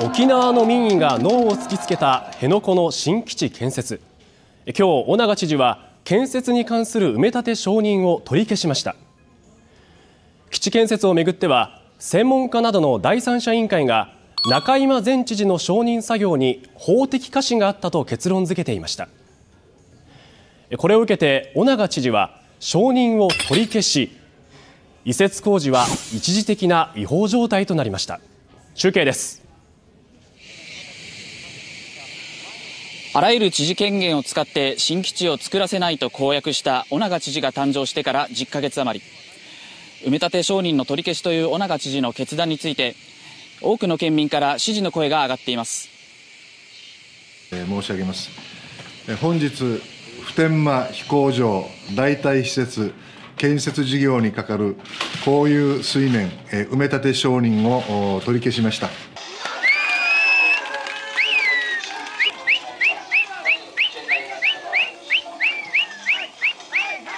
沖縄の民意が脳を突きつけた辺野古の新基地建設。今日尾長知事は建設に関する埋め立て承認を取り消しました。基地建設をめぐっては専門家などの第三者委員会が中今前知事の承認作業に法的過失があったと結論付けていました。これを受けて尾長知事は承認を取り消し移設工事は一時的な違法状態となりました。中継です。あらゆる知事権限を使って新基地を作らせないと公約した尾長知事が誕生してから10ヶ月余り。埋め立て承認の取り消しという尾長知事の決断について多くの県民から支持の声が上がっています、申し上げます、本日普天間飛行場代替施設建設事業にかかる公有水面、埋め立て承認を取り消しました。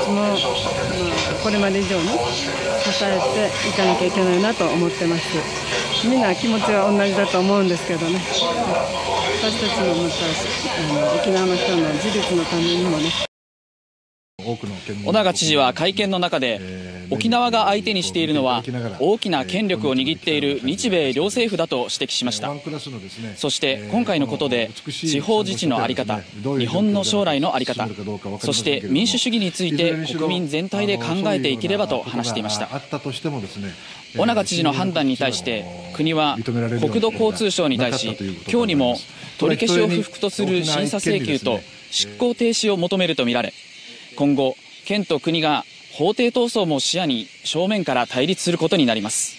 もう、これまで以上に支えていかなきゃいけないなと思ってます。みんな気持ちは同じだと思うんですけどね。私たちもまたあの沖縄の人の自立のためにもね小長知事は会見の中で、沖縄が相手にしているのは、大きな権力を握っている日米両政府だと指摘しました。そして今回のことで、地方自治の在り方、日本の将来の在り方、そして民主主義について国民全体で考えていければと話していました。尾長知事の判断に対して、国は国土交通省に対し、今日にも取り消しを不服とする審査請求と執行停止を求めるとみられ、今後、県と国が法廷闘争も視野に正面から対立することになります。